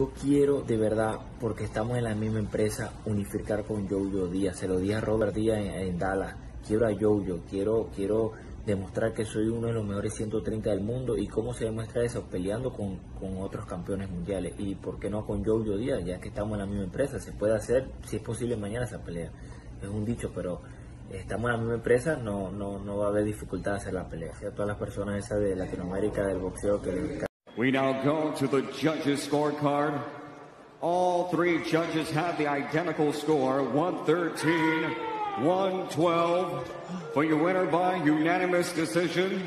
Yo quiero de verdad, porque estamos en la misma empresa, unificar con Jojo Díaz. Se lo dije a Robert Díaz en, Dallas. Quiero a Jojo, quiero, quiero demostrar que soy uno de los mejores 130 del mundo. ¿Y cómo se demuestra eso? Peleando con, con otros campeones mundiales. ¿Y por qué no con Jojo Díaz? Ya que estamos en la misma empresa, se puede hacer, si es posible, mañana esa pelea. Es un dicho, pero estamos en la misma empresa, no, no, no va a haber dificultad hacer la pelea. A todas las personas esas de Latinoamérica, del boxeo, que les We now go to the judges' scorecard. All three judges have the identical score 113, 112. For your winner by unanimous decision.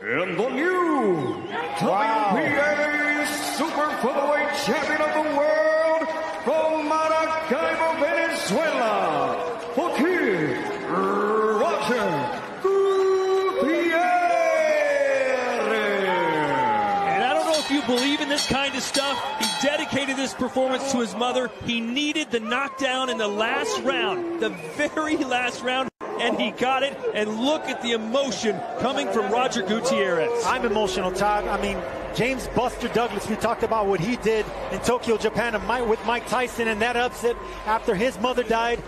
And the new WBA Super Featherweight Champion of the World from Maracaibo, Venezuela, Joaquin Roger And I don't know if you believe in this kind of stuff. He dedicated this performance to his mother. He needed the knockdown in the last round, the very last round, and he got it. And look at the emotion coming from Roger Gutierrez. I'm emotional, Todd. I mean, James Buster Douglas, we talked about what he did in Tokyo, Japan with Mike Tyson and that upset after his mother died.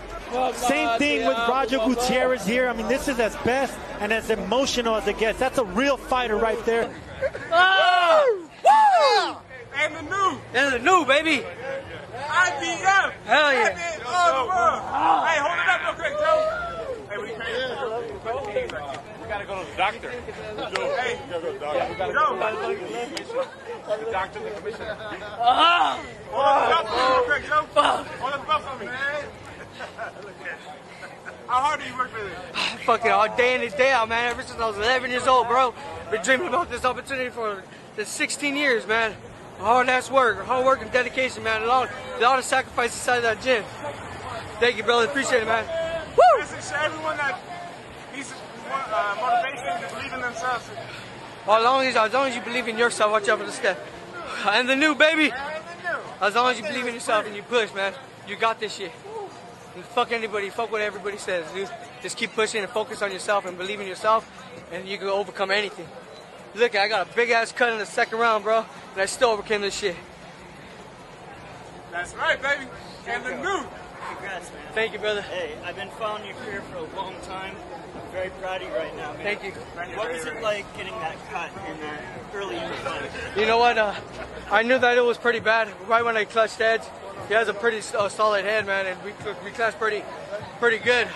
Same thing with Roger Gutierrez here. I mean, this is as best and as emotional as it gets. That's a real fighter right there. Oh! Woo! And the new. And the new, baby. IBF. Hell yeah. Champion of the world. Hey, hold it up real quick, Joe. Hey, we can't. We gotta go to the doctor. Hey, we gotta go to the doctor. Joe. The doctor, the commissioner. Ah! Hold up the belt real quick, Joe. Hold up the belt for me. How hard do you work for this? Fucking all day in and day out, man. Ever since I was 11 years old, bro. Been dreaming about this opportunity for the 16 years, man. Hard ass work, hard work and dedication, man. And all, and all the sacrifices inside of that gym. Thank you, brother. Appreciate it, man. Woo! Message to everyone that needs uh, motivation to believe in themselves. As long as, as long as you believe in yourself, watch out for the step. And the new, baby. As long as you believe in yourself and you push, man, you got this shit. And fuck anybody, fuck what everybody says, dude. Just keep pushing and focus on yourself and believe in yourself, and you can overcome anything. Look, I got a big ass cut in the second round, bro, and I still overcame this shit. That's right, baby. And the new. Congrats, man. Thank you, brother. Hey, I've been following your career for a long time. I'm very proud of you right now, man. Thank you. What was it like getting that cut in that early in the fight? You know what? Uh, I knew that it was pretty bad right when I clutched heads. He has a pretty uh, solid head, man, and we we clutched pretty, pretty good.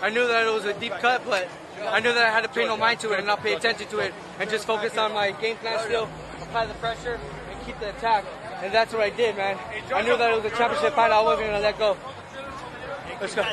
I knew that it was a deep cut, but I knew that I had to pay no mind to it and not pay attention to it and just focus on my game plan still, apply the pressure, and keep the attack. And that's what I did, man. I knew that it was a championship fight. I wasn't gonna let go. Let's go.